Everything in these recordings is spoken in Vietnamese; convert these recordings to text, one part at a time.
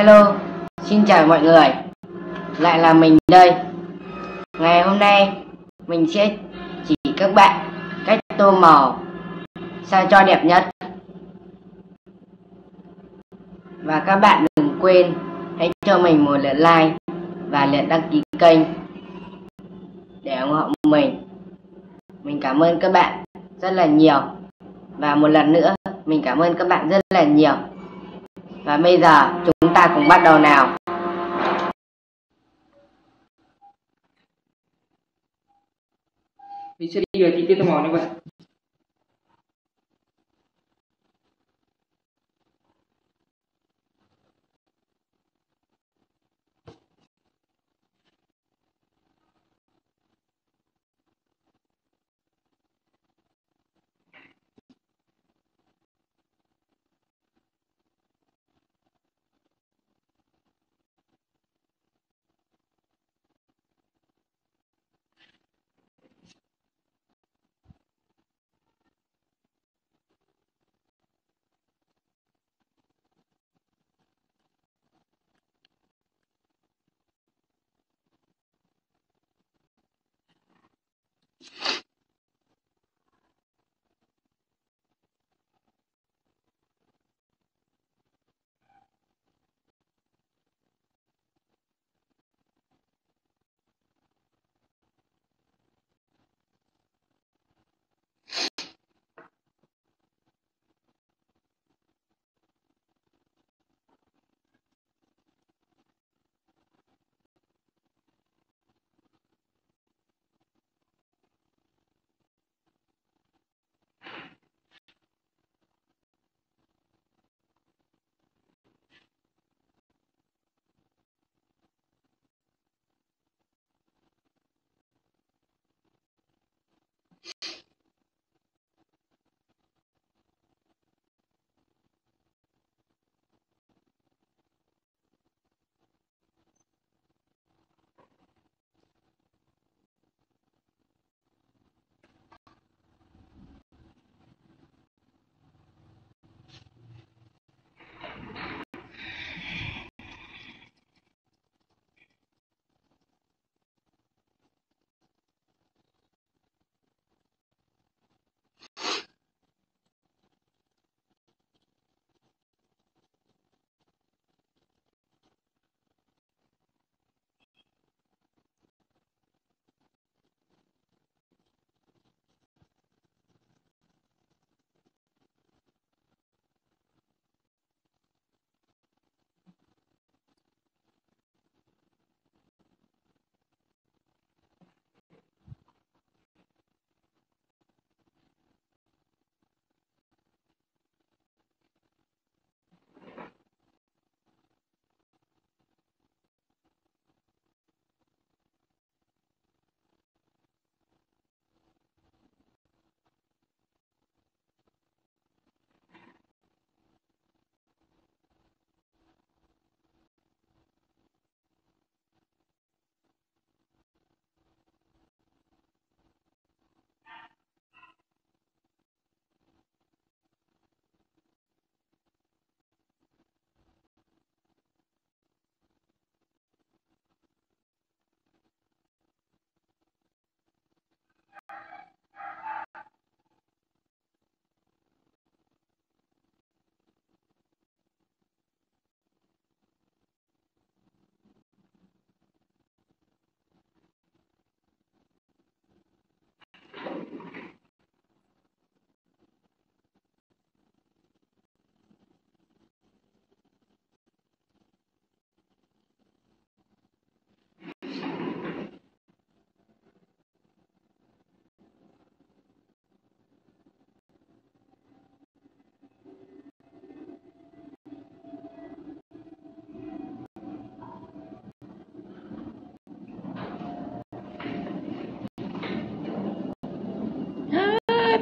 Hello, xin chào mọi người. Lại là mình đây. Ngày hôm nay mình sẽ chỉ các bạn cách tô màu sao cho đẹp nhất. Và các bạn đừng quên hãy cho mình một lượt like và lượt đăng ký kênh để ủng hộ mình. Mình cảm ơn các bạn rất là nhiều. Và một lần nữa mình cảm ơn các bạn rất là nhiều. Và bây giờ chúng ta cùng bắt đầu nào. Mình sẽ đi về chi tiết tô màu như vậy.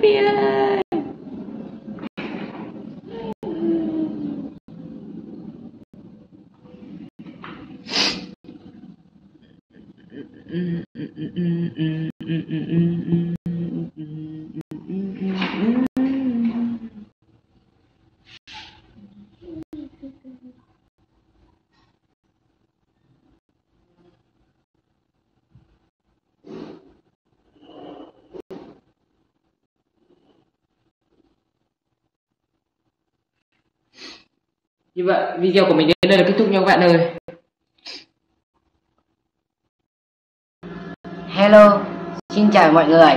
fabulous. Mm, mm, mm, như vậy video của mình đến đây là kết thúc nha các bạn ơi. Hello, xin chào mọi người.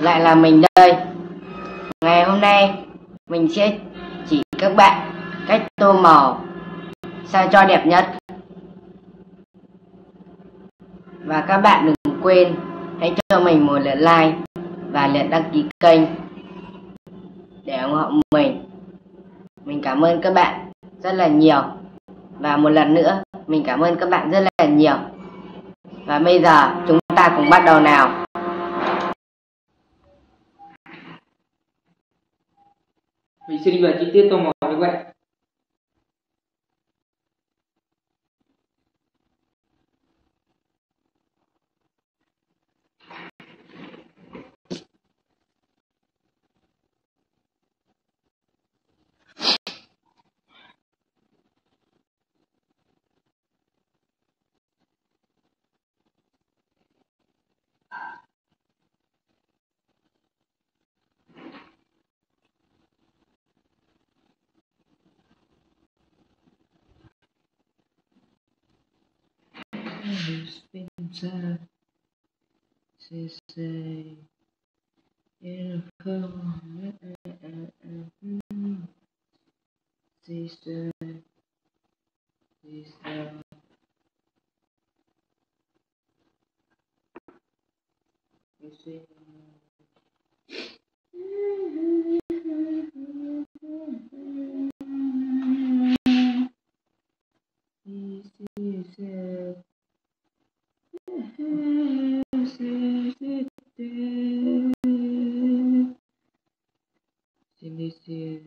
Lại là mình đây. Ngày hôm nay mình sẽ chỉ các bạn cách tô màu sao cho đẹp nhất. Và các bạn đừng quên hãy cho mình một lượt like và lượt đăng ký kênh để ủng hộ mình. Mình cảm ơn các bạn rất là nhiều. Và một lần nữa, mình cảm ơn các bạn rất là nhiều. Và bây giờ, chúng ta cùng bắt đầu nào. Mình sẽ đi vào chi tiết tô màu bạn has been observed since the since see Mm-hmm.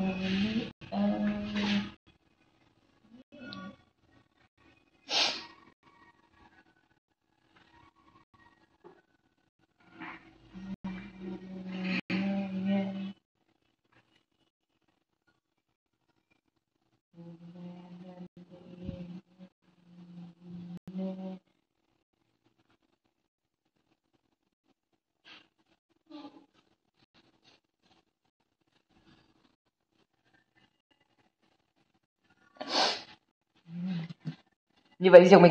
ಮಾಡಿದ್ದಾರೆ ಇಲ್ಲಿ. Ele vai dizer como é